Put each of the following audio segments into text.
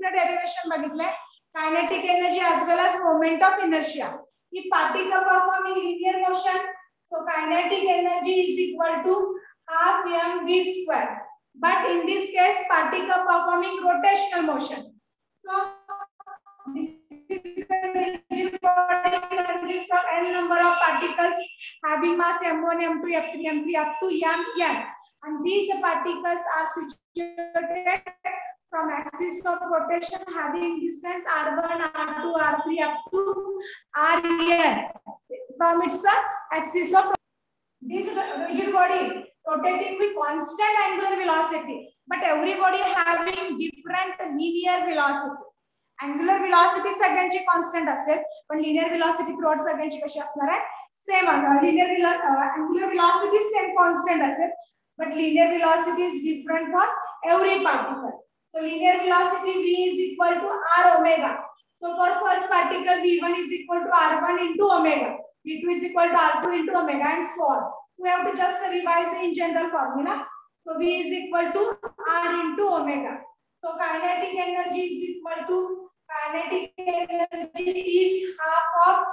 एनर्जीचं derivation बघितलंय kinetic energy moment of inertia if particle performing linear motion so kinetic energy is equal to half mv square but in this case particle performing rotational motion so this is the rigid body consists of n number of particles having mass m1 m2 f3 m3 up to m n and these particles are situated from axis of rotation having distance r1, r2, r3 up to rn from its axis of this rigid body rotating with constant angular velocity, but every body having different linear velocity. Angular velocity सगळ्यांची constant असेल पण linear velocity through सगळ्यांची कशी असणार आहे same linear angular velocity same constant असेल but linear velocity is different for every particle. So linear velocity v is equal to r omega. So for first particle v1 is equal to r1 into omega, v2 is equal to r2 into omega and so on. So we have to just revise in general formula. So v is equal to r into omega. So kinetic energy is equal to kinetic energy is half of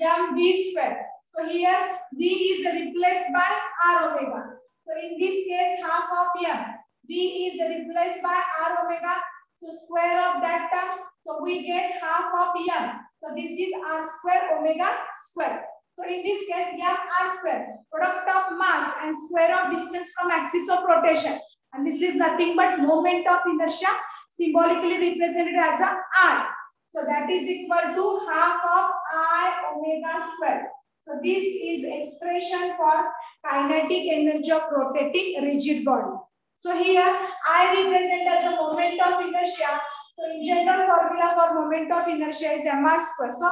mv square. So here v is replaced by r omega. So in this case, half of m, v is replaced by r omega. So square of that term, so we get half of m. So this is r square omega square. So in this case, we have r square, product of mass and square of distance from axis of rotation. And this is nothing but moment of inertia, symbolically represented as a r. So that is equal to half of i omega square. So this is expression for kinetic energy of rotating rigid body. So here I represent as a moment of inertia. So in general formula for moment of inertia is mr square. So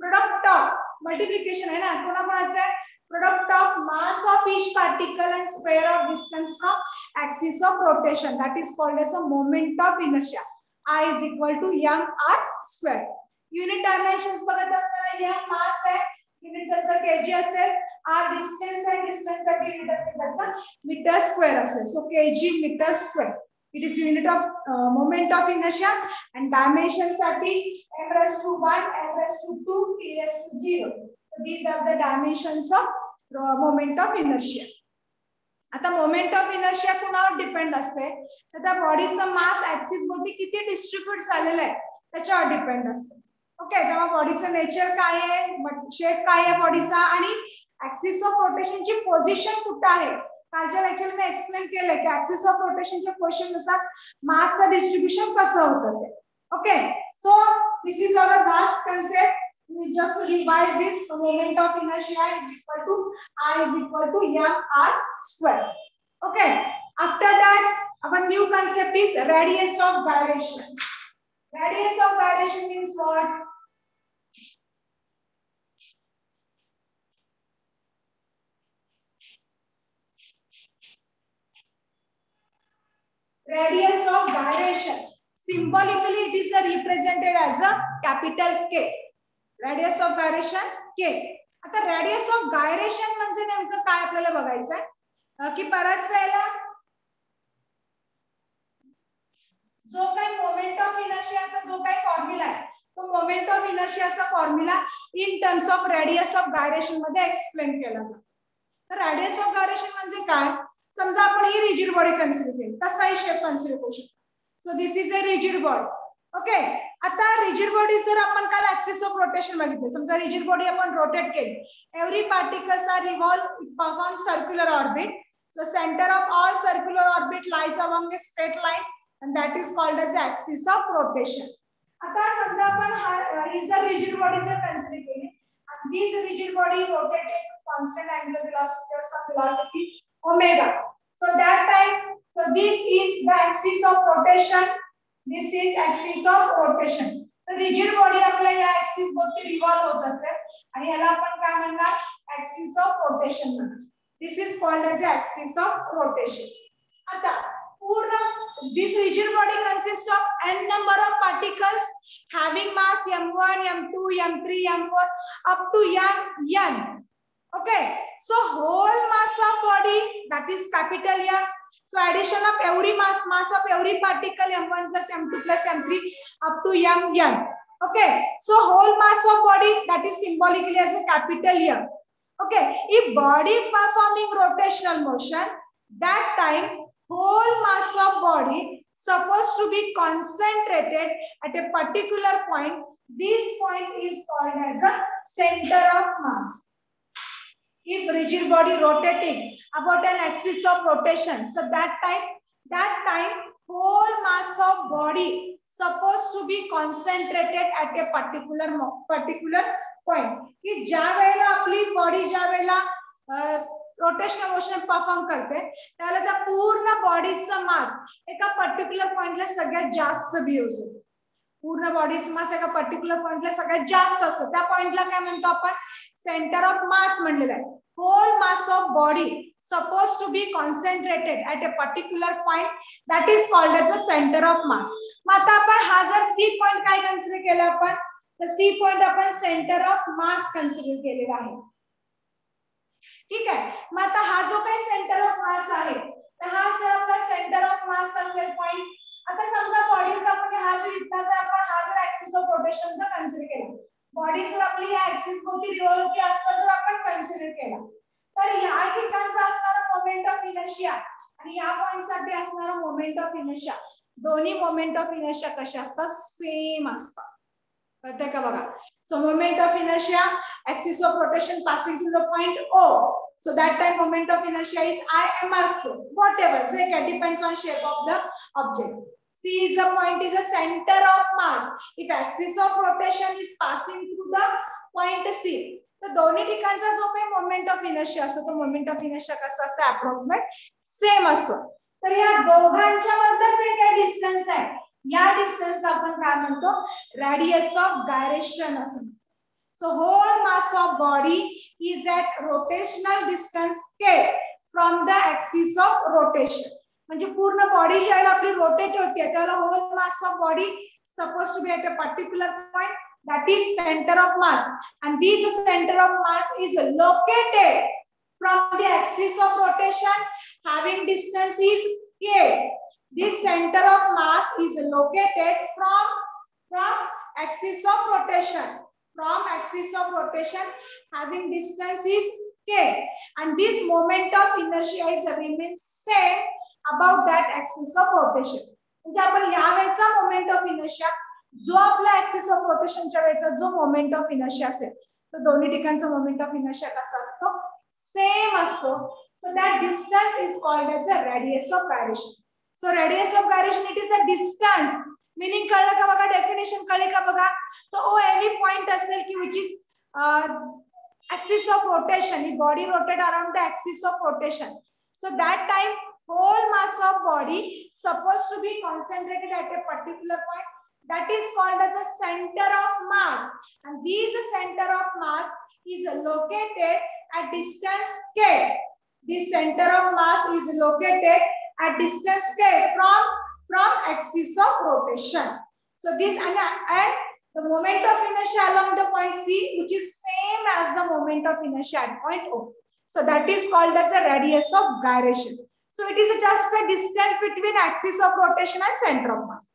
product of multiplication है ना कोणा कोणाचा आहे product of mass of each particle and square of distance from axis of rotation that is called as a moment of inertia. I is equal to m r square. Unit dimensions बघत असताना m mass आहे unit त्याचा KG असेल R distance आहे डिस्टन्ससाठी unit असेल त्याचा metre square असेल so KG metre square it is unit of moment of inertia and डायमेन्शनसाठी M S two one M S two two T S two zero these are the dimensions of moment of inertia आता moment of inertia कुणावर depend असते? तर त्या बॉडीचं मास axis भोवती किती distribute झालेलं आहे? त्याच्यावर डिपेंड असते. ओके तेव्हा बॉडीचं नेचर काय आहे? शेप काय आहे बॉडीचा आणि ऍक्सिस ऑफ़ रोटेशनची पोझिशन कुठं आहे कालच्या लेक्चर मी एक्सप्लेन केलं की ऍक्सिस ऑफ़ रोटेशनच्या पोझिशन नुसार मासचं डिस्ट्रीब्युशन कसं होतं ते okay so this is our last concept we just revise this so moment of inertia is equal to i is equal to m r square okay after that our new concept is radius of gyration radius of gyration means what radius of gyration. Symbolically, it is represented as a capital K. Radius of gyration K. आता radius of gyration म्हणजे नेमकं काय आपल्याला बघायचं आहे की बऱ्याच वेळेला जो काही मोमेंट ऑफ इनर्शियाचा जो काही फॉर्म्युला आहे तो moment of इनर्शियाचा formula in terms of radius of गायरेशनमध्ये explain केला जातो तर रेडियस ऑफ गायरेशन म्हणजे काय समजा आपण ही रिजिड बॉडी कन्सिडर केली कसाही शेप कन्सिडर करू शकतो. So this is a rigid body okay आता रिजिड बॉडी जर आपण काल ऍक्सिस ऑफ़ रोटेशन बघितले, समजा रिजिड बॉडी आपण रोटेट केली. Every particles are revolve perform circular orbit so centre of all circular orbit lies along a straight and that is called as the axis of rotation. आता समजा आपण हा is rigid body जर consider केली and this rigid body rotated with constant angular velocity or some velocity omega. So this is the axis of rotation. This is axis of rotation. तर rigid body आपल्या या axis भोवती revolve होत असेल आणि याला आपण काय म्हणणार ऍक्सिस ऑफ़ रोटेशन म्हणणार this is called as axis of rotation आता पूर्ण this rigid body consists of n number of particles having mass m1 m2 m3 m4 up to n n okay so whole mass of body that is capital m So addition of every mass, mass of every particle M1 plus M2 plus M3 up to Mn. Okay. So whole mass of body that is symbolically as a capital M. Okay. If body performing rotational motion, that time whole mass of body supposed to be concentrated at a particular point. This point is called as a center of mass. If rigid body rotating about an axis of rotation, so that time, that time whole mass of body supposed to be concentrated at a particular particular point. कि ज्या वेळेला आपली body ज्या वेळेला rotational motion perform करते त्याला त्या पूर्ण बॉडीचं मास एका पर्टिक्युलर सगळ्यात जास्त बिहेव्ह होतो पूर्ण बॉडीचं मास एका पर्टिक्युलर सगळ्यात जास्त म्हणतो आपण सेंटर ऑफ मास म्हणलेलं आहे. Whole mass of body suppose to be concentrated at a particular point that is called as a centre of mass मग आता आपण हा जर सी पॉइंट काय कन्सिडर केला आपण? तर सी पॉइंट आपण सेंटर ऑफ मास कन्सिडर केलेला आहे. ठीक आहे? मग आता हा जो काही सेंटर ऑफ मास आहे तर हा जर आपला सेंटर ऑफ मास असेल पॉइंट आता समजा बॉडीचा आपण हा जो इथला आपण हा जर ऍक्सिस ऑफ रोटेशनचा कन्सिडर केला बॉडी जर आपली या ऍक्सिस भोवती रिव्हॉल्व होती असं जर आपण कन्सिडर केला तर या ठिकाणचा असणारा मोमेंट ऑफ़ इनर्शिया आणि या पॉइंट साठी असणारा मोमेंट ऑफ़ इनर्शिया दोन्ही मोमेंट ऑफ़ इनर्शिया कशा असतात सेम असतात कळतंय का बघा so moment of inertia axis of rotation passing through the point O. So that time moment of inertia is I m r square. Whatever, it depends on shape of the object. C is the point is a center of mass. If axis of rotation is passing through the point C. तर दोन्ही ठिकाणचा जो काही moment of inertia असतो तो moment of inertia कसा असतो approximate same असतो तर या दोघांच्या मधलं जे काही डिस्टन्स आहे या डिस्टन्सला आपण काय म्हणतो रॅडियस ऑफ़ गायरेशन असं So whole mass of body is at rotational distance k from the axis of rotation. म्हणजे पूर्ण बॉडी ज्यावेळेला आपली रोटेट होते त्यावेळेला whole mass of body suppose to be at a particular point that is centre of mass and this centre of mass is located from the axis of rotation having distance is k. This center of mass is located from from axis of rotation. from axis of rotation having distance is k and this moment of inertia is remains same About that axis of rotation म्हणजे आपण या वेळेचा moment of inertia जो आपला axis of रोटेशनच्या वेळेचा जो moment of inertia असेल तर दोन्ही ठिकाणचा मोमेंट ऑफ इनर्शिया कसा असतो? सेम असतो. So that distance is called as a radius of gyration so radius of gyration it is the distance meaning कळलं का बघा? डेफिनेशन कळले का बघा? तो ओ एनी पॉइंट असेल की which is axis of rotation he body rotate around the axis of rotation so that time whole mass of body supposed to be concentrated at a particular point that is called as a center of mass and this center of mass is located at distance k this center of mass is located at distance k from from axis of rotation. So this and, and the moment of inertia along the point C, which is same as the moment of inertia at point O. So that is called as a radius of gyration. So it is just a distance between axis of rotation and center of mass.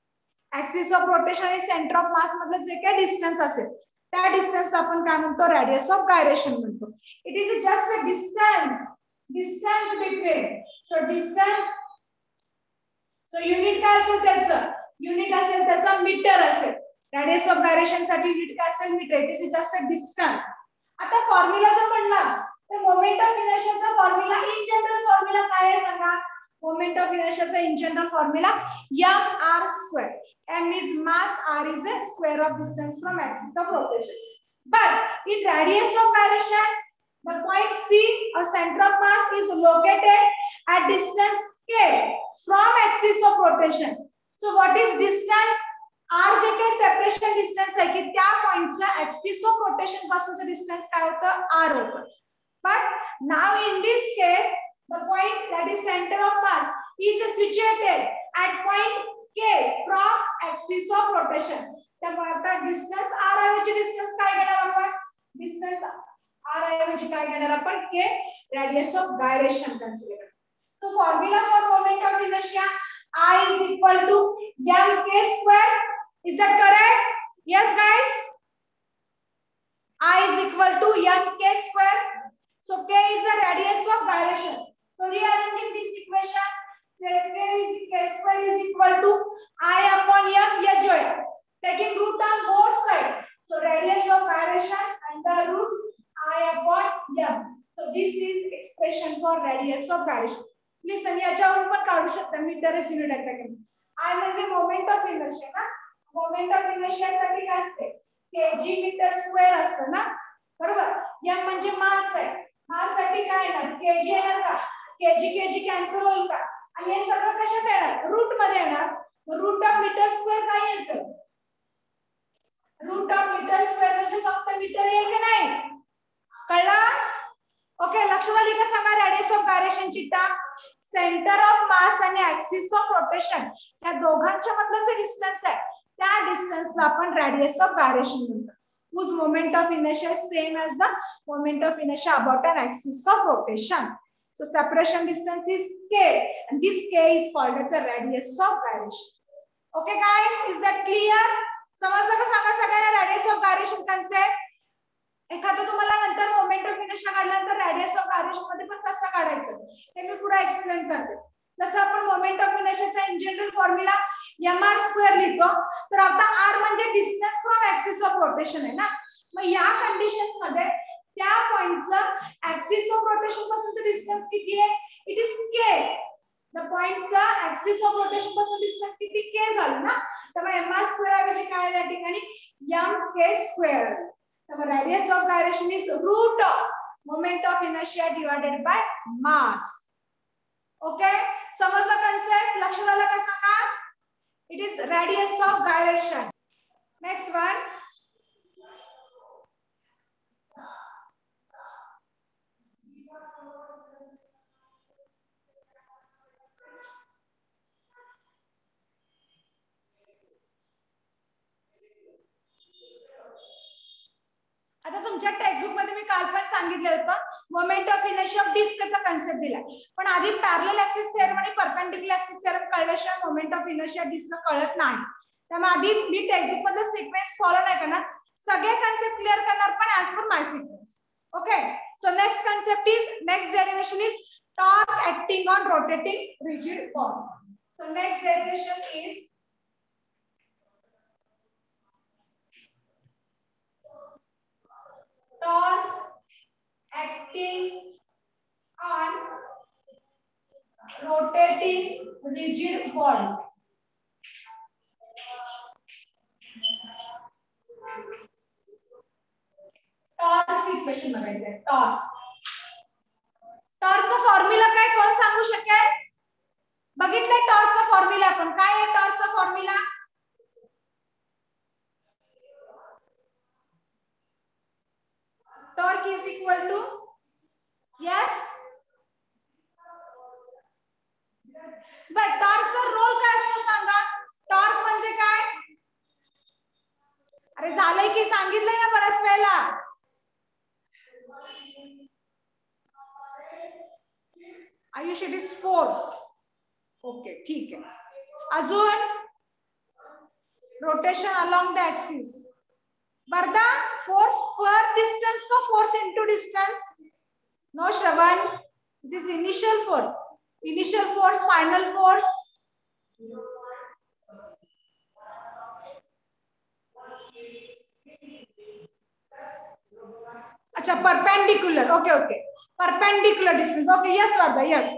Axis of rotation and center of mass मतलब जे काय distance असेल त्या डिस्टन्सला आपण काय म्हणतो? Radius of gyration म्हणतो. It is just a distance distance between so distance so unit काय असेल त्याचं? युनिट असेल त्याचा मीटर असेल. रेडियस ऑफ गायरेशनसाठी युनिट काय असेल? Metre it is just a distance आता फॉर्म्युला जर म्हणला तर मोमेंट ऑफ़ इनर्शियाचा फॉर्म्युला इन जनरल फॉर्म्युला काय आहे सांगा? Moment of इनर्शियाचा in general formula M R square M is mass R is a square of distance from axis of rotation but in radius of gyration the point c, a center of mass, is located at distance k from axis of rotation. So, what is distance? R जे काही separation distance आहे की त्या पॉइंटचा axis of rotation पासूनचं distance काय होतं? R होतं. But now in this case the point that is center of mass is situated at point k from axis of rotation त्यामुळे आता डिस्टन्स r ऐवजी डिस्टन्स काय घेणार आपण डिस्टन्स r ऐवजी काय घेणार आपण k radius of gyration consider So formula for moment of inertia I is equal to m k square. Is that correct? Yes, guys. I is equal to m k square. So k is the radius of gyration. So rearranging this equation, k square is k square is equal to I upon m h है taking root on both sides. So radius of gyration under root I upon m. So this is expression for radius of gyration. Listen याच्यावरून पण काढू शकता मीटरच unit आहे I म्हणजे moment of inertia ना moment of इनर्शियासाठी काय असते केजी मीटर स्क्वेअर असतं ना बरोबर एम म्हणजे मास आहे हा साठी काय येणार? केजी येणार का? केजी केजी कॅन्सल होईल का? आणि हे सगळं कशात येणार? रूटमध्ये येणार. रूट ऑफ मीटर स्क्वेअर काय येतं? रूट ऑफ मीटर स्क्वेअर म्हणजे फक्त मीटर येईल की नाही? कळलं? ओके लक्षात आली का सांगा रेडियस ऑफ डायरेक्शन चिट्टा सेंटर ऑफ मास आणि ऍक्सिस ऑफ रोटेशन या दोघांच्या मधलं जे डिस्टन्स आहे. त्या डिस्टन्सला आपण रेडियस ऑफ डायरेक्शन म्हणतो. Whose moment of inertia is same as the moment of inertia about an axis of rotation. So separation distance is k and this k is called as a radius of gyration. Okay guys, is that clear? समजलं का सांगा सगळ्यांना radius of gyration concept? एखादं तुम्हाला नंतर moment of inertia काढल्यानंतर radius of गायरेशनमध्ये पण कसं काढायचं हे मी पुढे एक्सप्लेन करते जसं आपण moment of इनर्शियाचा in general formula M R square लिहितो तर आता आर म्हणजे distance from axis of rotation आहे ना मग या कंडिशनमध्ये त्या पॉइंटचा ऍक्सिस ऑफ रोटेशन पासूनचं डिस्टन्स किती आहे? इट इज के द पॉइंटचा ऍक्सिस ऑफ रोटेशनपासून डिस्टन्स किती के झालं ना? तर मग एम आर स्क्वेअर ऐवजी काय या ठिकाणी? M K square The radius of direction is root of moment of inertia divided by mass okay समजलं कन्सेप्ट लक्षात आलं का सांगा? It is radius of direction next one सांगितलं होतं. मोमेंट ऑफ़ इनर्शिया ऑफ़ डिस्कचा कन्सेप्ट दिलाय. पण आधी पॅरल ऍक्सिस थेरम आणि परपेंडिक्युलर ऍक्सिस थेरम कळल्याशिवाय मोमेंट ऑफ़ इनर्शिया डिस्क कळत नाही. त्यामुळे आधी मी टेक्स्टबुक मधलं सिक्वेन्स फॉलो नाही करणार. सगळे कन्सेप्ट क्लिअर करणार पण as per my sequence okay so next concept is next derivation is torque acting on rotating rigid ball so next derivation is torque acting on rotating rigid body. Torque formula formula formula torque is equal to yes. बर टॉर्कचा role काय सांगा। Torque म्हणजे काय? अरे झालंय की सांगितलंय ना बऱ्याच वेळेला Ayush it is force okay ठीक आहे. अजून rotation along the axis Barda, force per distance का force into distance no Shravan this initial force initial force final force अच्छा perpendicular okay okay perpendicular distance okay yes Vardha yes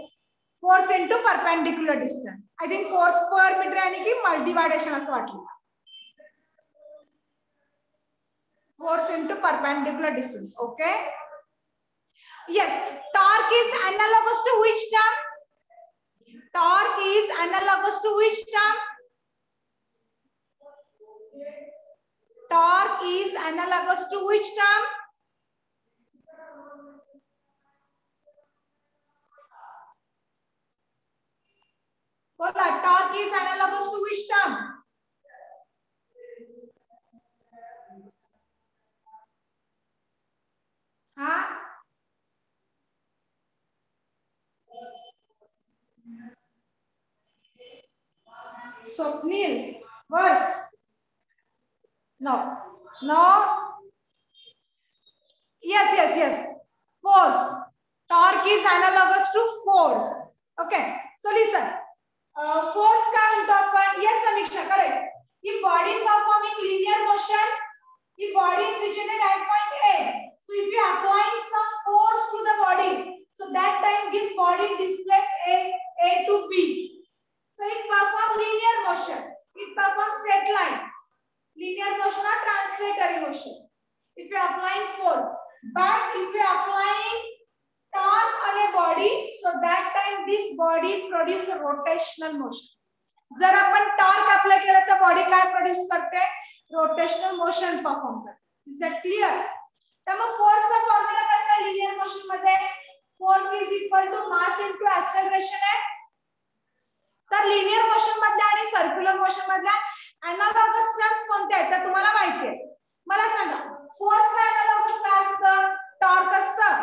force into perpendicular distance I think force per metre यानी कि मल्टीवाइडेशन असं force into perpendicular distance. Okay. Yes, torque is analogous to which term? Torque is analogous to which term? Torque is analogous to which term? बोला torque is analogous to which term? हाँ स्वप्निल वर्ष no no yes yes yes force torque is analogous to force okay so listen uh, force का म्हणतो आपण yes समीक्षा correct if body performing linear motion if body is reaching at point a so if you apply some force to the body so that time this body displays a a to b so it performs linear motion it performs straight line linear motion or translatory motion if you are applying force but if you are applying torque on a body so that time this body produce a rotational motion जर आपण torque apply केलं तर body काय produce करते rotational motion perform करते is that clear त्यामुळे फोर्सचा formula कसा आहे लिनियर मोशन मध्ये force is equal to mass into acceleration आहे तर लिनियर मोशन मधल्या आणि सर्क्युलर मोशन मधल्या अनालॉगस टर्म्स कोणत्या आहेत? त्या तुम्हाला माहिती आहे. मला सांगा फोर्सला अनालॉगस काय असतं? टॉर्क असतं.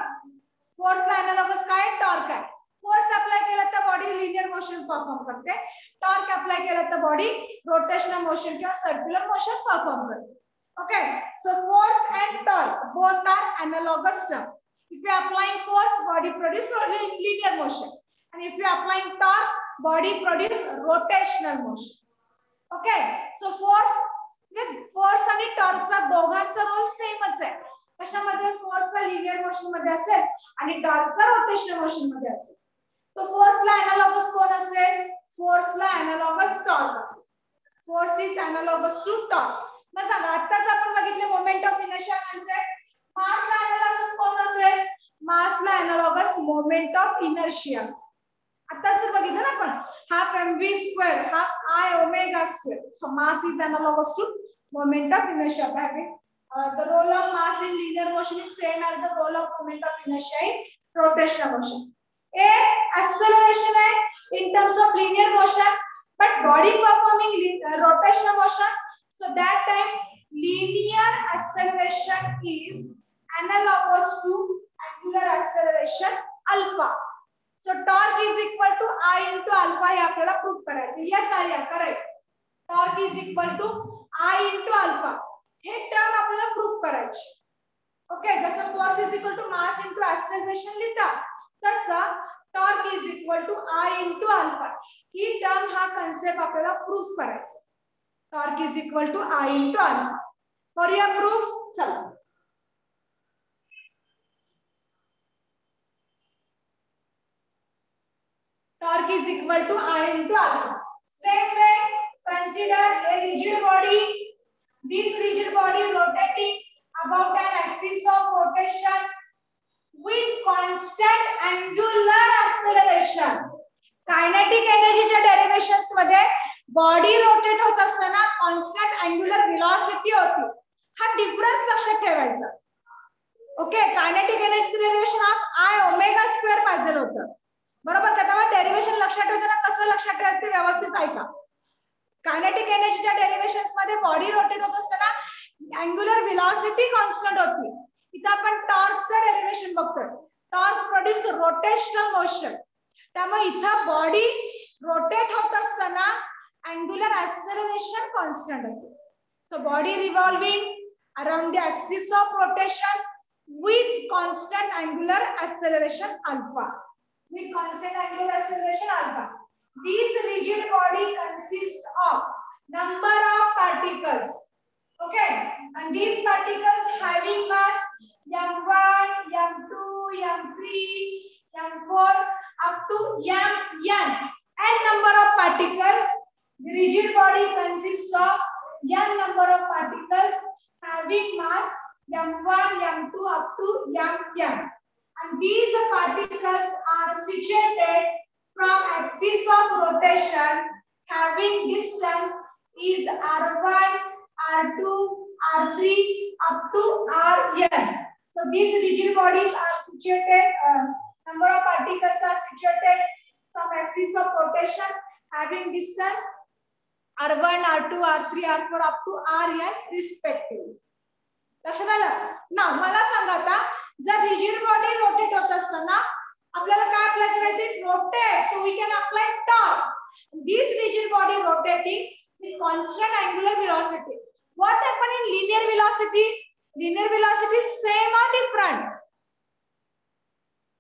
फोर्सला अनालॉगस काय? टॉर्क आहे. फोर्स अप्लाय केला तर बॉडी लिनियर मोशन परफॉर्म करते. टॉर्क अप्लाय केला तर बॉडी रोटेशनल मोशन किंवा सर्क्युलर मोशन परफॉर्म करते. Okay so force and torque both are analogous term if you are applying force, body produce linear motion. And if you are applying torque, body produce rotational motion. Okay, so force, with आणि torque दोघांचा role सेमच आहे कशामध्ये? फोर्सचा linear motion मध्ये असेल आणि टॉर्कचा rotational motion मध्ये असेल. तो फोर्सला अनालॉगस कोण असेल? फोर्सला अनालॉगस टॉर्क असेल. Force is analogous to torque मग सांगा आताच आपण बघितले मोमेंट ऑफ़ इनर्शिया कॉन्सेप्ट मासला अनालॉगस कोण असेल? मासला अनालॉगस मोमेंट ऑफ़ इनर्शिया आताच तर बघितलं ना आपण. Half M V square half I omega square so mass is analogous to moment of inertia Uh, the role of mass in linear motion is same as the role of moment of inertia in rotational motion. A है in terms of linear motion, but body performing uh, rotational motion. So that time linear acceleration is analogous to angular acceleration alpha. So torque is equal to I into alpha हे आपल्याला proof करायचे. Yes, Arya, correct. Torque is equal to I into alpha. हे term आपल्याला proof करायचे okay जसं force is equal to mass into acceleration लिहितात तसं torque is equal to I into alpha he term हा कन्सेप्ट आपल्याला proof करायचा torque is equal to I into alpha करूया प्रूफ चला torque is equal to I into alpha. Same way, consider a rigid body this rigid body rotating about an axis of rotation with constant angular acceleration. Kinetic एनर्जीच्या derivations मध्ये body rotate होत असताना constant angular velocity होती हा difference लक्षात ठेवायचा. Okay kinetic energy derivation of I omega square पाहिजे होतं. बरोबर का? तेव्हा डेरिवेशन लक्षात ठेवताना कसं लक्षात ठेवायचं व्यवस्थित ऐका. कायनेटिक एनर्जीच्या डेरिवेशनमध्ये बॉडी रोटेट होत असताना अँग्युलर विलॉसिटी कॉन्स्टंट होती. इथं आपण टॉर्कचं डेरिवेशन बघतोय. टॉर्क प्रोड्यूस रोटेशनल मोशन त्यामुळे इथं बॉडी रोटेट होत असताना अँग्युलर ऍक्सेलरेशन कॉन्स्टंट असेल. So body revolving around the axis of rotation with constant angular acceleration alpha. With constant angular acceleration alpha. This rigid body consists of number of particles. Okay. And these particles having mass m1, m2, m3, m4 up to mn. N number of particles. The rigid body consists of n number of particles having mass m1, m2 up to mn. And these particles are situated from axis of rotation having distance is r1, r2, r3 up to rn. So these rigid bodies are situated, uh, number of particles are situated from axis of rotation having distance r1, r2, r3, r4 up to rn respectively. लक्षात आलं ना मला सांगा जर rigid body rotate होत करायचे rotate so we can apply torque body rotating with constant angular velocity. What happened in linear velocity? Linear velocity is same or different?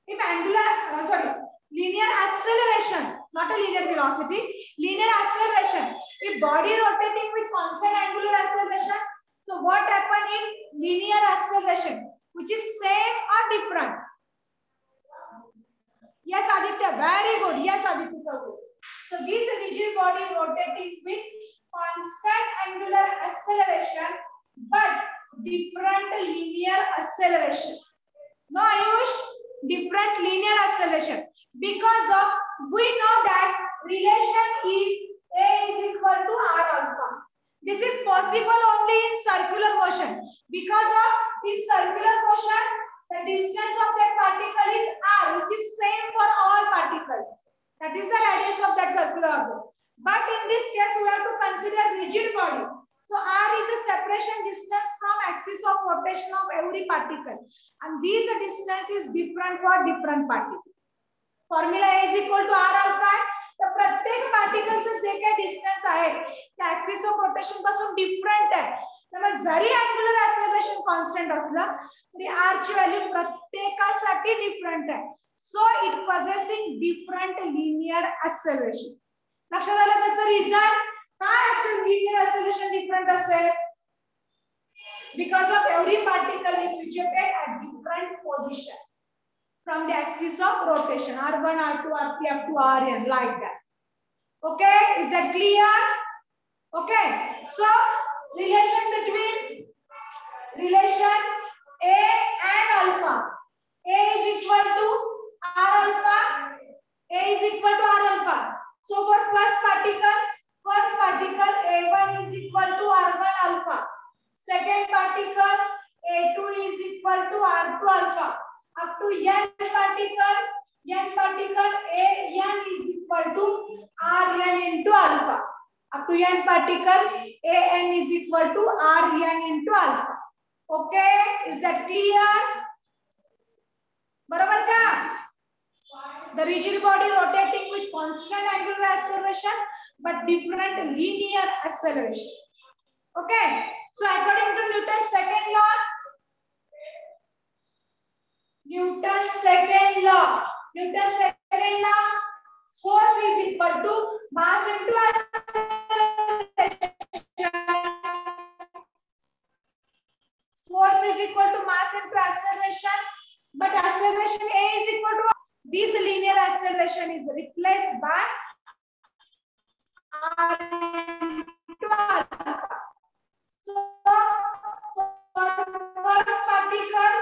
If angular, uh, sorry, linear acceleration, not a linear velocity, linear acceleration. If body rotating with constant angular acceleration, so what happened in linear acceleration, which is same or different? Yes, Aditya, very good. Yes, Aditya, So this rigid body rotating with constant angular acceleration, but different linear acceleration. No, Ayush, different linear acceleration. Because of, we know that relation is A is equal to R alpha. This is possible only in circular motion. Because of in circular motion, the distance of that particle is R, which is same for all particles. That is the radius of that circular orbit. But in this case, we have to consider rigid body. So R is a separation distance from axis of rotation of every particle. And these distance is different for different particles. Formula is equal to R alpha. तर प्रत्येक पार्टिकलचं जे काही distance आहे त्या axis of रोटेशनपासून different आहे. त्यामुळे जरी angular acceleration constant असलं तरी are ची व्हॅल्यू प्रत्येकासाठी डिफरंट आहे. So it possessing different linear acceleration लक्षात आलं त्याचं रिझन काय असेल लिनियर ऍक्सलरेशन डिफरंट असेल? Because of every particle is situated at different position. From the axis of rotation r1 r2 r3 up to rn like that. Okay? Is that clear? Okay. So relation between relation a and alpha. A is equal to r alpha. A is equal to r alpha. So for first particle first particle a1 is equal to r1 alpha. Second particle a2 is equal to r2 alpha. Up to n particle n particle a n is equal to r n into alpha Rean particle AN is equal to Rn into alpha. Okay, is that clear? Barabar ka? The rigid body rotating with constant angular acceleration but different linear acceleration. Okay, so according to Newton's second law, Newton's second law, Newton's second law, force is equal to mass into acceleration. Force is equal to mass into acceleration. But acceleration A is equal to this linear acceleration is replaced by R into alpha. So first particle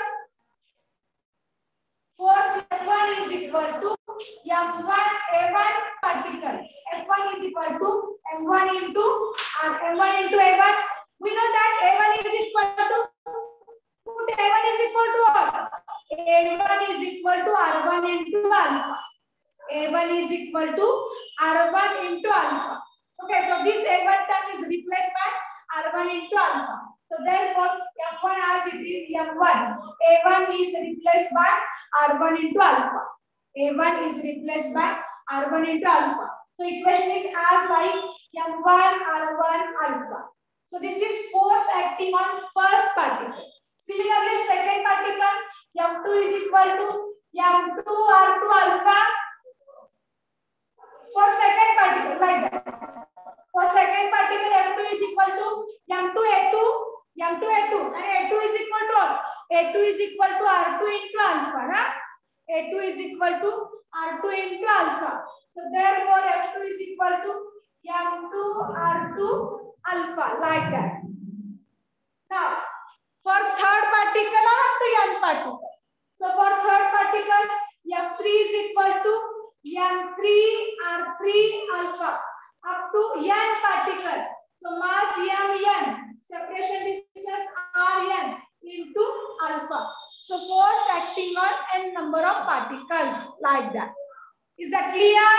force F1 is equal to M1 A1 particle. F1 is equal to M1 into uh, M1 into A1. We know that A1 is equal to put A1 is equal to what? A1 is equal to R1 into alpha. A1 is equal to R1 into alpha. Okay, so this A1 term is replaced by R1 into alpha. So therefore, F1 as it is M1. A1 is replaced by R1 into alpha. A1 is replaced by R1 into alpha. So equation is as like M1 R1 alpha. So this is force acting on first particle. Similarly, second particle M2 is equal to M2 R2 alpha. For second particle, like that. For second particle, M2 is equal to M2 A2, M2 A2, and A2 is equal to what? A2 is equal to R2 into alpha, right? A2 is equal to R2 into alpha. So therefore, F2 is equal to M2 R2 alpha, like that. Now, for third particle or up to n particle. So for third particle, F3 is equal to M3 R3 alpha up to n particle. So mass M n, separation distance Rn into alpha. So force acting on n number of particles like that. Is that clear?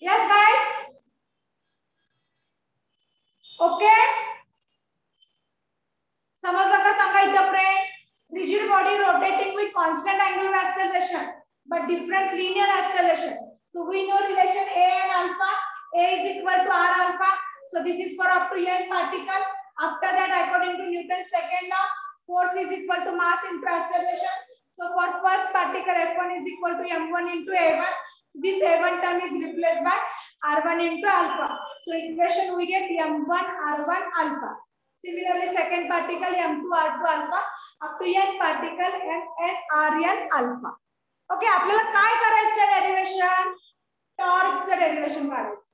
Yes, guys? Okay? समजलं का सांगा इथं friend rigid body rotating with constant angular acceleration but different linear acceleration So we know relation A and alpha. A is equal to R alpha. So this is for up to n particle. After that, according to Newton's second law, force is equal to mass into acceleration. Particle, F1 is equal to m1 into a1. This a1 term is replaced by r1 into alpha. So equation we get m1 r1 alpha. Similarly, second particle m2 r2 alpha up to n particle n rn alpha. Okay आपल्याला काय करायचं derivation टॉर्कचं derivation काढायचं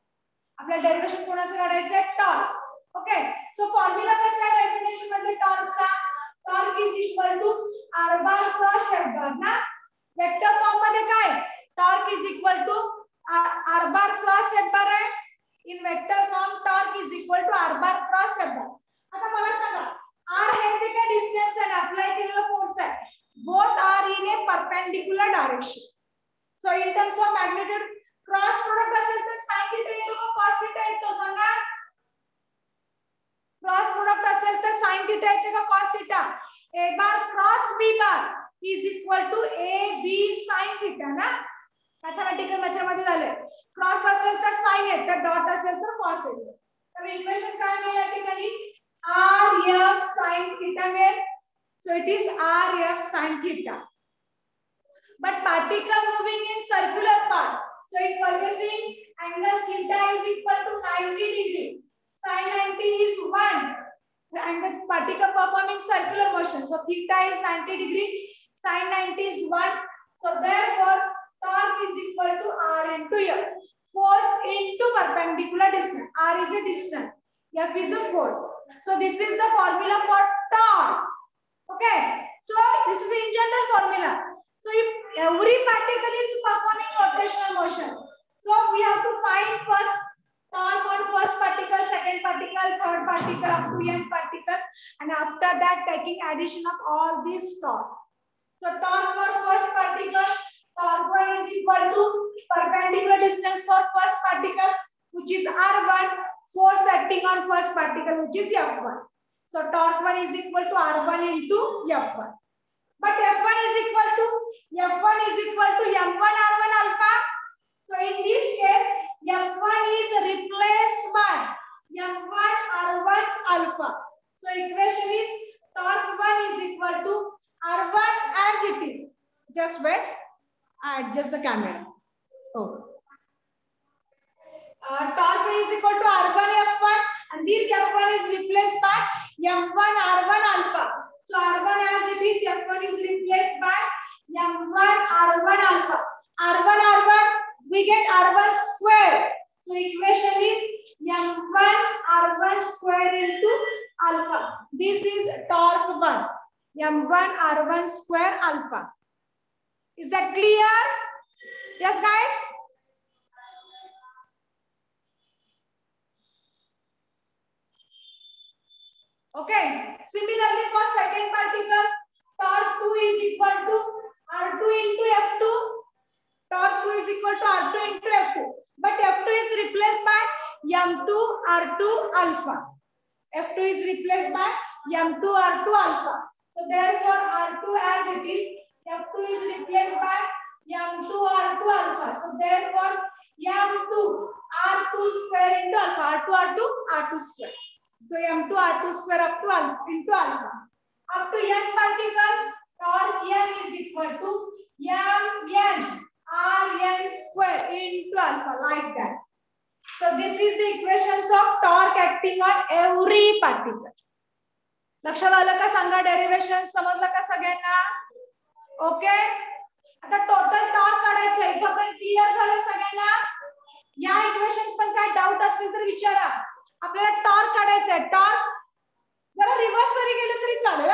आपल्याला derivation कोणाचं काढायचं torque okay so formula कसा आहे definition मध्ये टॉर्कचा torque is equal to R bar cross F bar ना वेक्टर फॉर्म मध्ये काय? Torque is equal to R bar cross F bar आहे. In vector form, torque is equal to R bar cross F bar. आता मला सांगा, are हे जे काय distance आहे apply केलेला force आहे. Both are in a perpendicular direction. So, in terms of magnitude, cross product असेल तर sin theta येतो का cos theta येतो? सांगा. क्रॉस प्रोडक्ट असेल तर sin theta येते का cos theta? A bar cross b bar. Is equal to a b sin theta ना मॅथमॅटिकल मेथड मध्ये क्रॉस येतं डॉट तर इक्वेशन ठिकाणी r f sin theta मिळेल So it is R F sin theta. But particle moving in circular path. So it possessing angle theta is equal to 90 degree. Sin 90 is 1. And the particle performing circular motion. So theta is 90 degree. Sin 90 is 1. So therefore torque is equal to R into F. Force into perpendicular distance. R is a distance. F is a force. So this is the formula for torque. Okay, so this is in general formula. So if every particle is performing rotational motion, so we have to find first torque on first particle, second particle, third particle, up to n particle, and after that taking addition of all these torque. So torque for first particle, torque one is equal to perpendicular distance for first particle, which is r1, force acting on first particle, which is f1. So torque 1 is equal to R1 into F1. But F1 is equal to F1 is equal to M1 R1 alpha. So in this case, F1 is replaced by M1 R1 alpha. So equation is torque 1 is equal to R1 as it is. Just wait. Adjust the camera. Oh. Uh, torque is equal to R1 F1 and this F1 is replaced by M1 R1 alpha. So R1 as it is, F1 is replaced by M1 R1 alpha. R1 R1, we get R1 square. So equation is M1 R1 square into alpha. This is torque 1. M1 R1 square alpha. Is that clear? Yes, guys? Okay. Similarly, for second particle, torque 2 is equal to R2 into F2. Torque 2 is equal to R2 into F2. But F2 is replaced by M2 R2 alpha. F2 is replaced by M2 R2 alpha. So therefore, R2 as it is, F2 is replaced by M2 R2 alpha. So therefore, M2 R2 square into alpha. R2 R2 R2 square. So M2 R2 square up to alpha into alpha. Up to n particle, torque n is equal to m n r n square into alpha like that. So this is the equations of torque acting on every particle. लक्षात का सांगा derivation समजलं का सगळ्यांना? Total torque काढायचं इथं विचारा. आपल्याला torque काढायचा टॉर्क जरा रिव्हर्स जरी गेलं तरी चालेल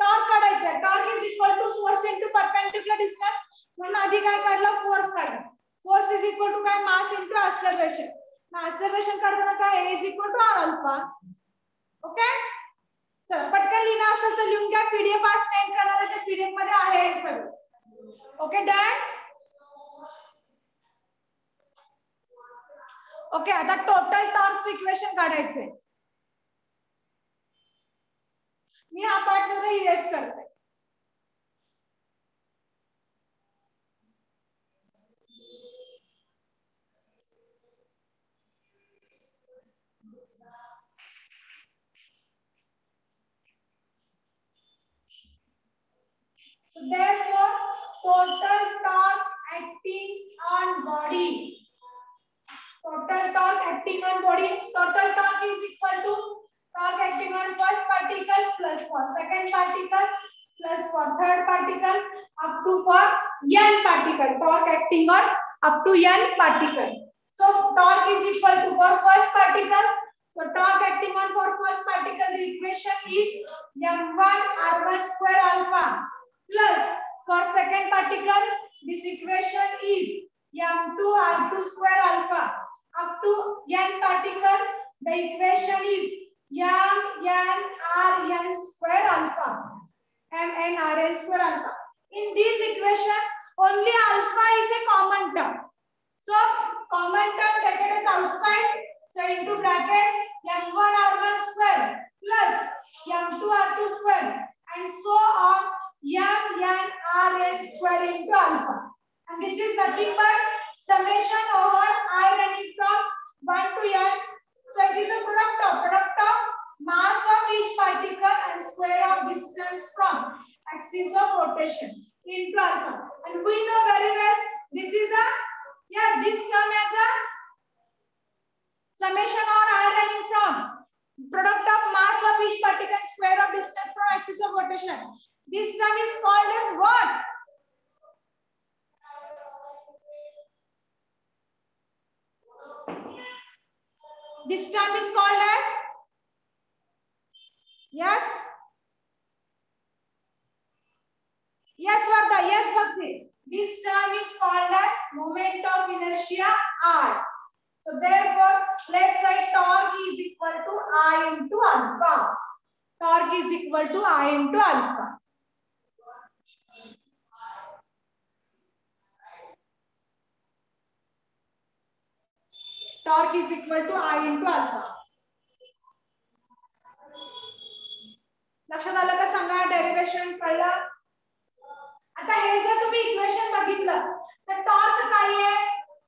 टॉर्क काढायचा torque is equal to force into perpendicular distance आधी काय फोर्स काढलं. फोर्स इज़ इक्वल टू काय? Mass into acceleration. Acceleration काढताना काय? Is equal to R alpha okay चला पटकन लिहिणं असेल तर लिहून घ्या. पीडीएफ आज सेंड करणार आहे ते पीडीएफमध्ये आहे हे सगळं. ओके डन ओके आता टोटल टॉर्च इक्वेशन काढायचंय. मी हा पार्ट जरा इरेज करते. For second particle plus for third particle up to for n particle torque acting on up to n particle so torque is equal to for first particle so torque acting on for first particle the equation is m1 r1 square alpha plus for second particle this equation is m2 r2 square alpha up to n particle the equation is m n r n square alpha m n r n square alpha. In this equation, only alpha is a common term. So common term taken as outside. So into bracket m1 r1 square plus m2 r2 square and so on m n r n square into alpha. And this is nothing but summation over i running from 1 to n. So it is a product of product of mass of each particle and square of distance from axis of rotation in plasma. And we know very well this is a yes this term as a Torque is equal to I into alpha. Torque is equal to I into alpha. लक्षात आलं का सांगा derivation कळलं आता हे जर तुम्ही equation तर torque आहे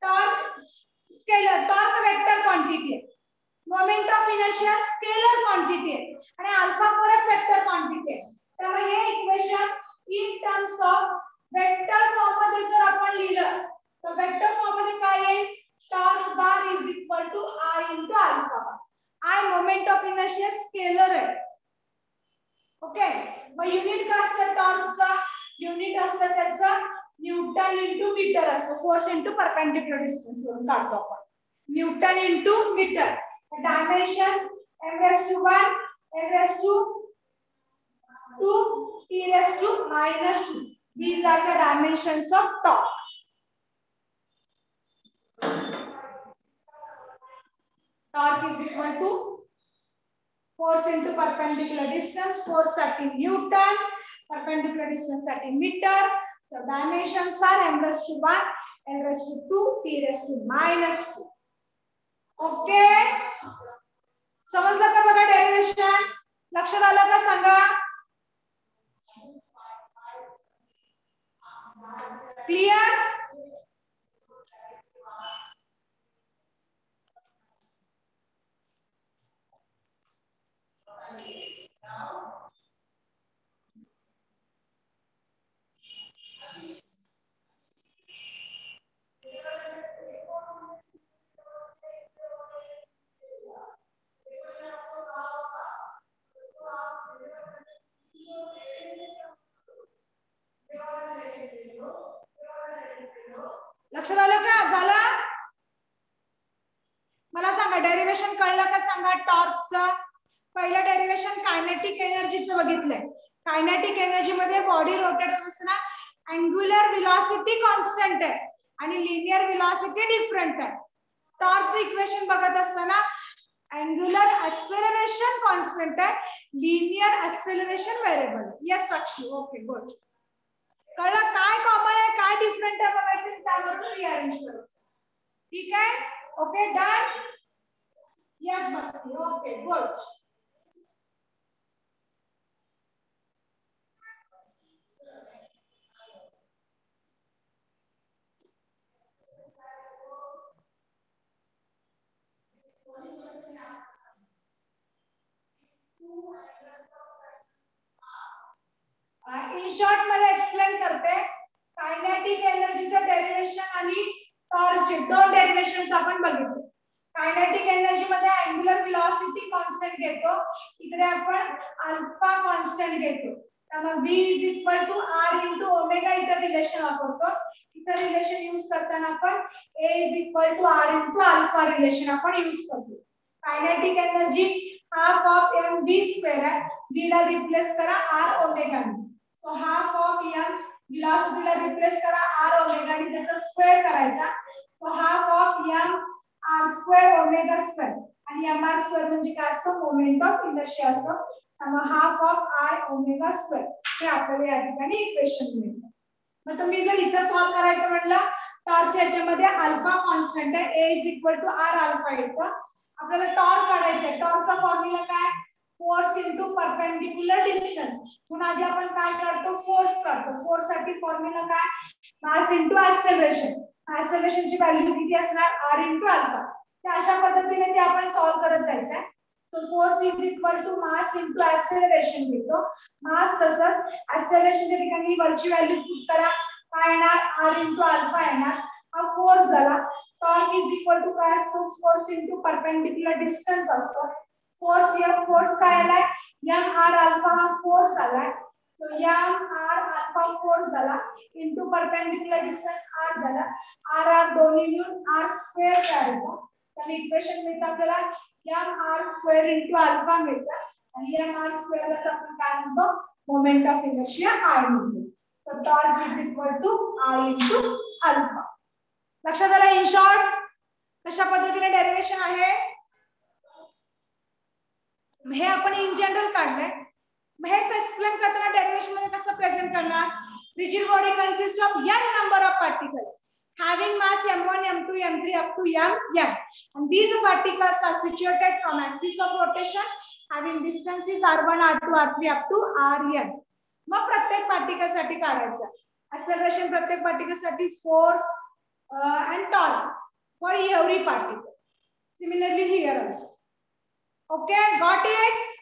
torque scalar torque vector quantity आहे moment of inertia scalar quantity आहे आणि अल्फा परत वेक्टर क्वांटिटी आहे त्यामुळे हे equation in terms of vector फॉर्ममध्ये जर आपण लिहिलं तर वेक्टर फॉर्ममध्ये काय येईल? Torque bar is equal to I into alpha I moment of inertia scalar आहे. ओके मग युनिट काय असतं टॉर्कचा युनिट असतं त्याचं न्यूटन इंटू मीटर असतं. फोर्स इंटू परपेंडिक्युलर डिस्टन्स वरून काढतो आपण. Newton into metre dimensions m raised to 1 m raised to 2 t raised to minus 2 these are the dimensions of torque torque is equal to force into perpendicular distance force at newton perpendicular distance at meter so dimensions are m raised to 1 m raised to 2 t raised to minus 2 okay समजलं का बघा derivation लक्षात आलं का संगा? Clear लक्षात आलं का? झालं? मला सांगा डेरिवेशन कळलं का सांगा? टॉर्कचं पहिलं डेरिवेशन कायनेटिक एनर्जीचं बघितलंय. कायनेटिक एनर्जी मध्ये बॉडी रोटेट होत असताना अँग्युलर विलॉसिटी कॉन्स्टंट आहे आणि लिनियर विलॉसिटी डिफरंट आहे. टॉर्च इक्वेशन बघत असताना अँग्युलर acceleration कॉन्स्टंट आहे. Linear acceleration variable yes Sakshi. Okay good कळलं? ठीक आहे okay done yes Bhakti okay good in short मध्ये एक्सप्लेन करते. कायनेटिक एनर्जीचं डेरिवेशन आणि टॉर्चचे दोन डेरिवेशन आपण बघितले. कायनेटिक एनर्जी मध्ये अँग्युलर व्हेलॉसिटी कॉन्स्टंट घेतो. इकडे आपण अल्फ़ा कॉन्स्टंट घेतो. त्यामुळे v is equal to R into omega इथं रिलेशन वापरतो. इथं रिलेशन यूज़ करताना आपण a is equal to R into alpha relation आपण यूज़ करतो. Kinetic energy half of V square आहे. V ला रिप्लेस करा आर ओमेगा ने सो हाफ़ ऑफ़ एम व्हेलॉसिटीला रिप्लेस करा आर ओमेगा आणि त्याचा स्क्वेअर करायचा. So half of M R square omega square आणि एम आर स्क्वेअर म्हणजे काय असतं? मोमेंट ऑफ इनर्शिया असतो. त्यामुळे half of I omega square हे आपल्याला या ठिकाणी इक्वेशन मिळतं. मग तुम्ही जर इथं सॉल्व्ह करायचं म्हटलं टॉर्च याच्यामध्ये अल्फा कॉन्स्टंट आहे. A is equal to R alpha येतं. आपल्याला टॉर्क काढायचं आहे टॉर्कचा फॉर्म्युला काय? फोर्स इंटू परपेंडिक्युलर डिस्टन्स पुन्हा आधी आपण काय करतो? फोर्स करतो. फोर्स साठी फॉर्म्युला काय? मास इंटू ऍक्सेलरेशन ऍक्सेलरेशनची व्हॅल्यू किती असणार? आर इंटू अल्फ़ा अशा पद्धतीने ते आपण सॉल्व्ह करत जायचं आहे So, force is equal to mass into acceleration घेतो मास तसंच acceleration च्या ठिकाणी वरची व्हॅल्यू पुट करा. काय येणार? R into अल्फ़ा येणार. हा फोर्स झाला टॉर्क इज़ इक्वल टू काय असतो? फोर्स इंटू परपेंडिक्युलर डिस्टन्स असतो. फोर्स या फोर्स काय आलाय एम आर अल्फ़ा हा फोर्स आलाय so M R alpha force झाला इंटू परपेंडिक्युलर डिस्टन्स आर झाला आर आर दोन्ही मिळून आर स्क्वेअर तयार होतो त्यामुळे इक्वेशन मिळतं आपल्याला M R square into alpha मिळतं आणि एम आर स्क्वेअर आपण काय म्हणतो मोमेंट ऑफ़ इनर्शिया आय म्हणतो तर torque is equal to I into alpha लक्षात आलं इन शॉर्ट कशा पद्धतीने डेरिवेशन आहे हे आपण इन जनरल काढलंय. हेच एक्सप्लेन करताना डेरिवेशनमध्ये कसं प्रेझेंट करणार? Rigid body consist of N number of particles having mass M one M two M three up to M N and these particles are situated from axis of rotation having distances R one R two R three up to R N मग प्रत्येक पार्टिकलसाठी काढायचं. Acceleration प्रत्येक पार्टिकलसाठी force and torque for every particle similarly here also okay got it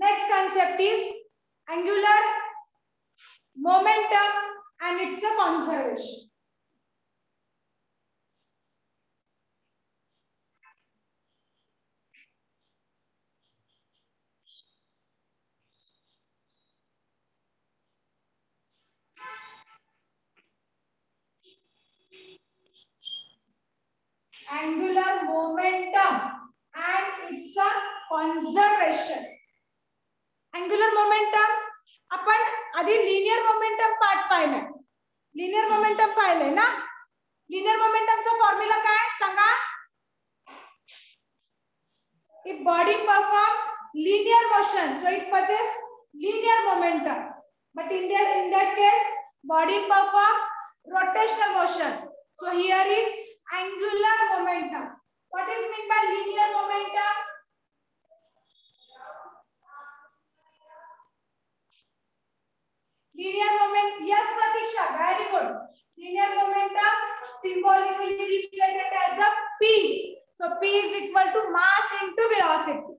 Next concept is angular momentum and its a conservation. Conservation angular momentum अपन आधी linear momentum part पाला linear momentum पाला है ना? Linear momentum चो formula संगा. If body perform linear motion so it possess linear momentum but in in that case body perform rotational motion so here is angular momentum what is mean by linear momentum linear moment yes pratiksha very good. Linear momentum symbolically represented as a p. So p is equal to mass into velocity.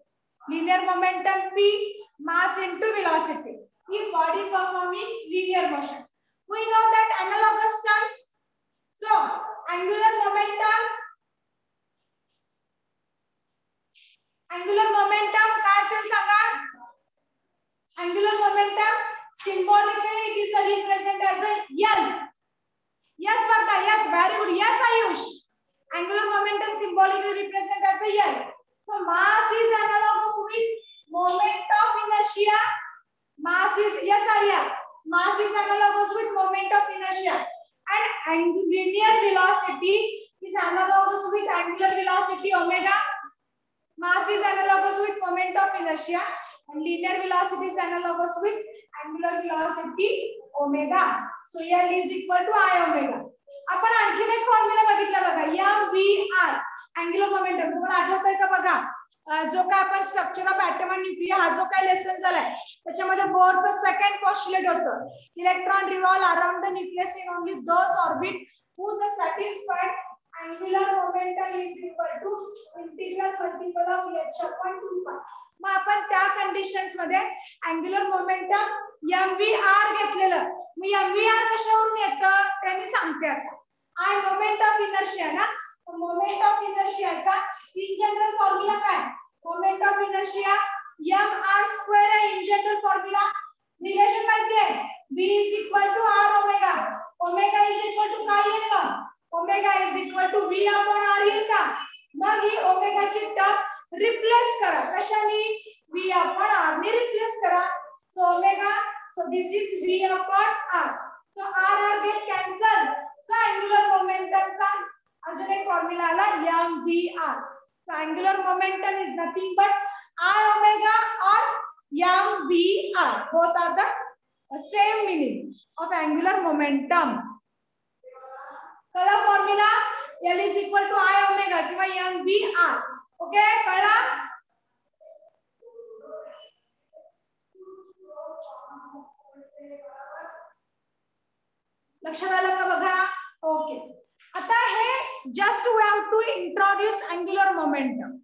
Linear momentum p mass into velocity. In body performing linear motion. We know that analogous terms. So angular momentum. Angular momentum kaise sagar angular momentum. Symbolically it is represented as a L. Yes, Varta. Yes, very good. Yes, Ayush. Angular momentum symbolically represented as a L. So mass is analogous with moment of inertia. Mass is yes, Arya. Mass is analogous with moment of inertia, and linear velocity is analogous with angular velocity omega. Mass is analogous with moment of inertia, and linear velocity is analogous with angular velocity omega. So L is equal to I omega. आपण आणखीन एक formula बघितला बघा M V R angular momentum तुम्हाला आठवतंय का बघा जो काय आपण structure of atom and nuclear हा जो काय लेसन झालाय त्याच्यामध्ये बोरचं सेकंड पॉस्टुलेट होतं electron revolve around the nucleus in only those orbit whose satisfied angular momentum is equal to integral multiple of h upon 2 pi त्या कंडिशन्स मध्ये angular momentum M V R घेतलेलं. मग M V R कशावरून येतं? ते मी I moment of inertia ना? Moment of इनर्शियाचा in general formula moment of inertia M R square आहे इन जनरल फॉर्म्युला रिलेशन माहिती आहे? V is equal to R omega omega is equal to काय येईल? का omega is equal to v upon r येईल का? मग ही ओमेगाची टर्म रिप्लेस करा. कशाने? v अपॉन r ने रिप्लेस करा so omega so this is v upon r so r r get cancel so angular मोमेंटमचा अजून एक फॉर्म्युला आला mvr so angular momentum is nothing but i omega or mvr both are the same meaning of angular momentum. कळला formula L is equal to I omega किंवा mvr okay कळला लक्षात का आता हे just we to introduce momentum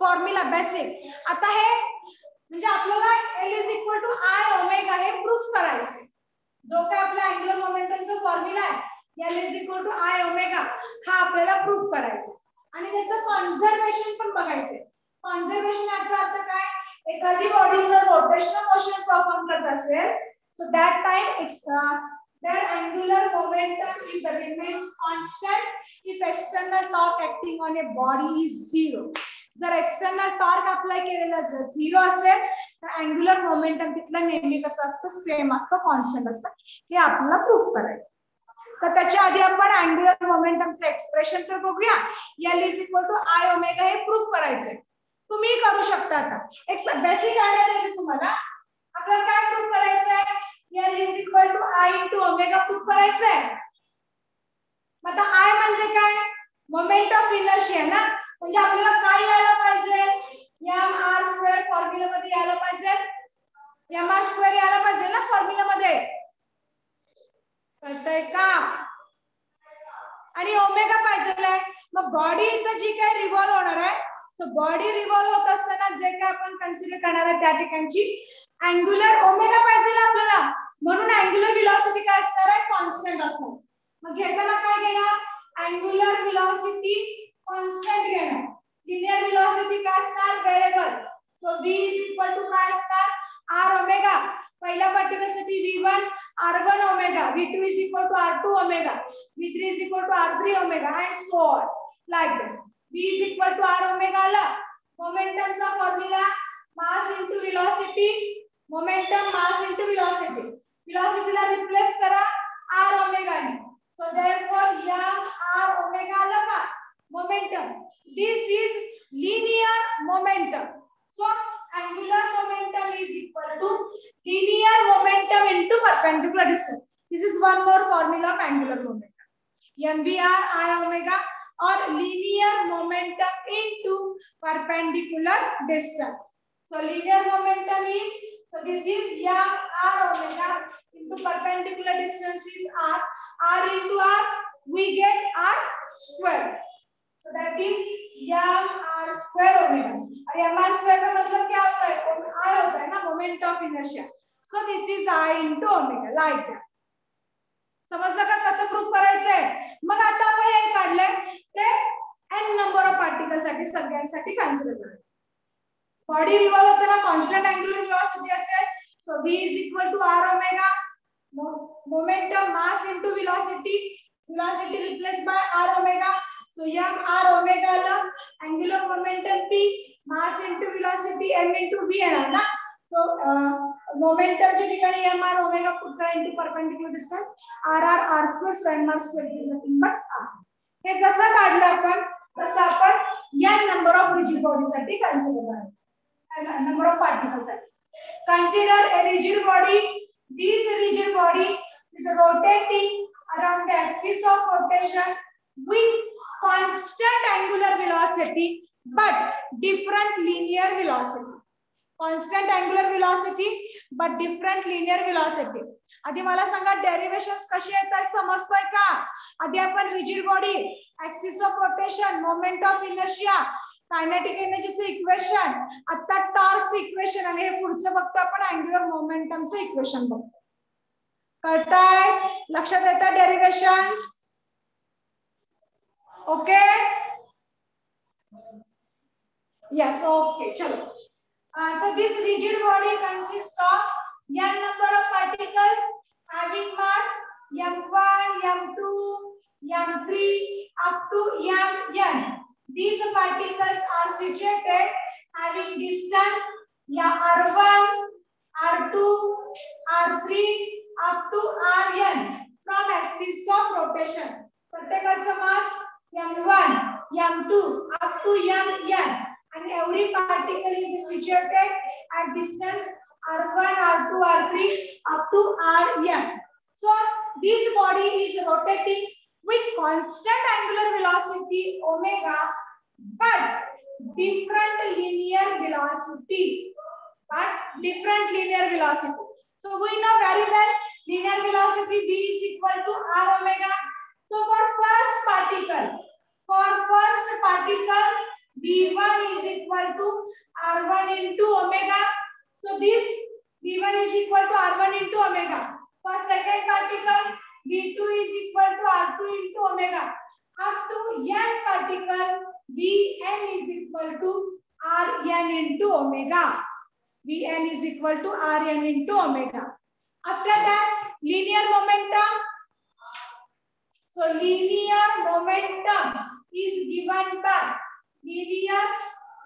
formula basic आता हे L is equal to omega hey proof करायचे जो काय आपला अँग्युलर मोमेंटमचा फॉर्म्युला आहे L is equal to omega हा प्रूफ करायचा आणि त्याचं कॉन्झर्वेशन पण बघायचंय. कॉन्झर्वेशन याचा अर्थ काय? एखादी बॉडी जर रोटेशनल मोशन परफॉर्म करत असेल so that time it's their angular momentum is remains constant. If external torque acting on a body is zero. जर एक्सटर्नल टॉर्क अप्लाय केलेला जर झिरो असेल तर अँग्युलर मोमेंटम तिथलं नेहमी कसं असतं? सेम असतं कॉन्स्टंट असतं. हे आपल्याला प्रूफ करायचं तर त्याच्या आधी आपण अँग्युलर मोमेंटमचं एक्सप्रेशन तर बघूया. L is equal to I omega hey proof करायचंय. तुम्ही करू शकता आता. एक बेसिक आयडिया देते तुम्हाला. आपल्याला काय प्रूफ करायचंय? L is equal to I into omega proof करायचंय. आता आय म्हणजे काय? मोमेंट ऑफ इनर्शिया ना? म्हणजे आपल्याला काय यायला पाहिजे. एम आर स्क्वेअर फॉर्म्युला मध्ये यायला पाहिजे. एम आर स्क्वेअर यायला पाहिजे ना फॉर्म्युला मध्ये? कळतंय का? आणि ओमेगा पाहिजे मग बॉडी इथं जी काय रिव्हॉल्व होणार आहे सो बॉडी रिव्हॉल्व होत असताना जे काय आपण कन्सिडर करणार आहे त्या ठिकाणची अँग्युलर ओमेगा पाहिजे आपल्याला. म्हणून अँग्युलर विलॉसिटी काय असणार आहे? कॉन्स्टंट असणार. मग घेताना काय घेणार? अँग्युलर विलॉसिटी कॉन्स्टंट घेणार. लिनियर विलॉसिटी काय असणार? Variable so v is equal to काय असणार? R ओमेगा पहिल्या पार्टिकलसाठी v1 r1 omega v2 is equal to r2 omega v3 is equal to r3 omega and so on like that v is equal to r omega आला मोमेंटमचा formula mass into velocity momentum mass into velocity वेलोसिटीला replace करा r omega ने so therefore m r आला का momentum. This is linear momentum. So angular momentum is equal to linear momentum into perpendicular distance. This is one more formula of angular momentum. Mvr i omega or linear momentum into perpendicular distance. So linear momentum is so this is m r omega into perpendicular distance is r. R into r we get r square So that is m r square omega. और m r square का मतलब क्या होता है? I होता है ना moment of inertia. So this is I into omega, like that. समजलं का कसं प्रूफ करायचंय मग आता आपण हे काढलंय, ते n नंबर ऑफ़ पार्टिकल साठी सगळ्यांसाठी कन्सिडर करायचं बॉडी रिव्हॉल्व होताना कॉन्स्टंट अँग्युलर वेलोसिटी असेल so v is equal to r omega momentum mass into velocity velocity replace by r omega So m r omega ला angular momentum p mass into velocity m into v येणार ना so uh, momentum च्या ठिकाणी m r omega put करा into perpendicular distance r r r square so m r square is nothing but r हे जसं काढलं आपण तसं आपण n number of rigid body साठी कन्सिडर करायचं number of particles साठी consider a rigid body this rigid body is rotating around the axis of rotation with constant angular velocity but different linear velocity. Constant angular velocity but different linear velocity. आधी मला सांगा derivations कसे येतात समजतोय का? आधी आपण rigid body axis of rotation moment of inertia kinetic एनर्जीचं equation आता टॉर्कचं equation आणि हे पुढचं बघतो आपण अँग्युलर मोमेंटमचं इक्वेशन बघतो. कळताय? लक्षात येतात derivation okay yes okay chalo uh, so this rigid body consists of n number of particles having mass m1 m2 m3 up to mn these particles are situated having distance yeah r1 r2 r3 up to rn from axis of rotation प्रत्येकाचं मास m1 m2 up to mn and every particle is situated at distance r1, r2, r3 up to rm. So this body is rotating with constant angular velocity omega, but different linear velocity. But different linear velocity. So we know very well linear velocity v is equal to r omega. So for first particle, for first particle V1 is equal to R1 into omega. So this V1 is equal to R1 into omega. For second particle, V2 is equal to R2 into omega. Up to n particle, Vn is equal to Rn into omega. Vn is equal to Rn into omega. After that, linear momentum. So linear momentum is given by linear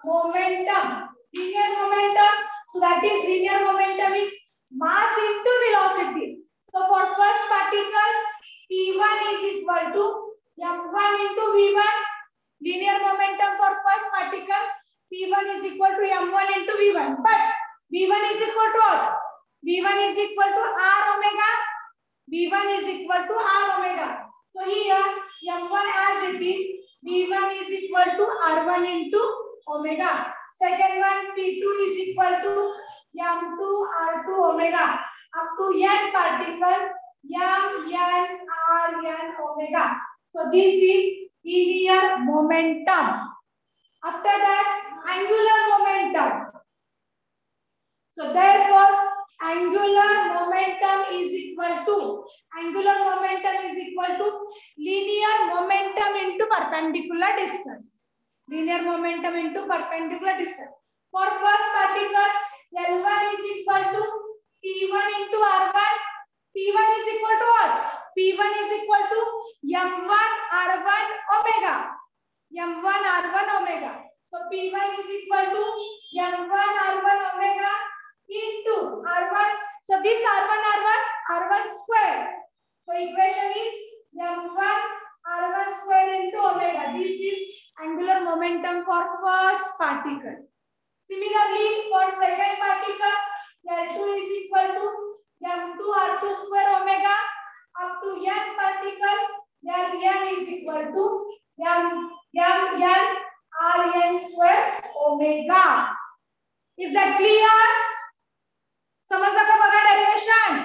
momentum. Linear momentum. So that is linear momentum is mass into velocity. So for first particle, P1 is equal to M1 into V1. Linear momentum for first particle, P1 is equal to M1 into V1. But V1 is equal to what? V1 is equal to R omega. V1 is equal to R omega. So here M1 as it is V1 is equal to R1 into omega. Second one, P2 is equal to M2 R2 omega up to N particle M, N, R, N omega. So this is linear momentum. After that, angular momentum. So therefore, angular momentum is equal to angular momentum is equal to linear momentum into perpendicular distance. Linear momentum into perpendicular distance. For first particle, L1 is equal to P1 into R1. P1 is equal to what? P1 is equal to M1 R1 omega. M1 R1 omega. So P1 is equal to M1 R1 omega into R1. So this R1 R1 R1 square. So equation is M1 R1 square into omega. This is angular momentum for first particle. Similarly, for second particle, L2 is equal to M2 R2 square omega up to N particle, Ln is equal to M, M, N Rn square omega. Is that clear? समजलं का बघा derivation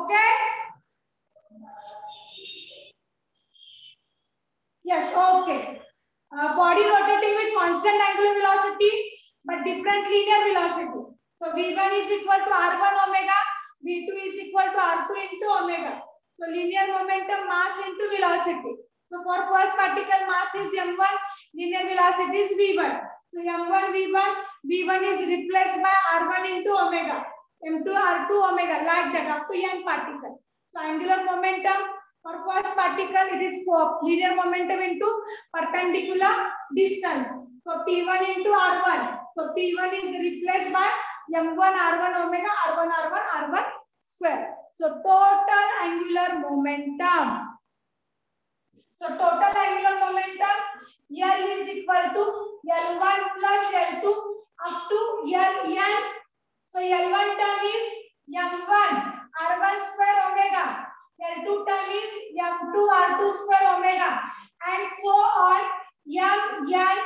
okay yes okay uh, body rotating with constant angular velocity but different linear velocity so v1 is equal to r1 omega v2 is equal to r2 into omega so linear momentum mass into velocity so for first particle mass is m1 linear velocity is v1 so m1 v1 v1 is replaced by r1 into omega m2 r2 omega like that up to n particle so angular momentum for first particle, it is for linear momentum into perpendicular distance. So P1 into R1. So P1 is replaced by M1 R1 omega R1 R1 R1 square. So total angular momentum. So total angular momentum L is equal to L1 plus L2 up to Ln. So L1 term is M1 R1 square omega L2 term is M2 R2 square omega and so on M N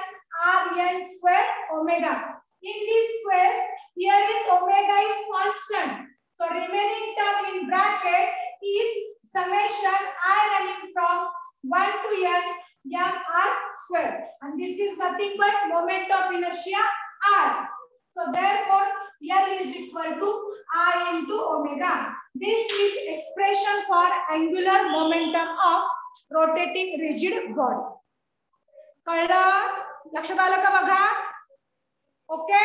R N square omega. In this case, here is omega is constant. So remaining term in bracket is summation I running from 1 to N M square. And this is nothing but moment of inertia R. So therefore, L is equal to r into omega. This is expression for angular momentum of rotating rigid body. कळलं आलं का बघा okay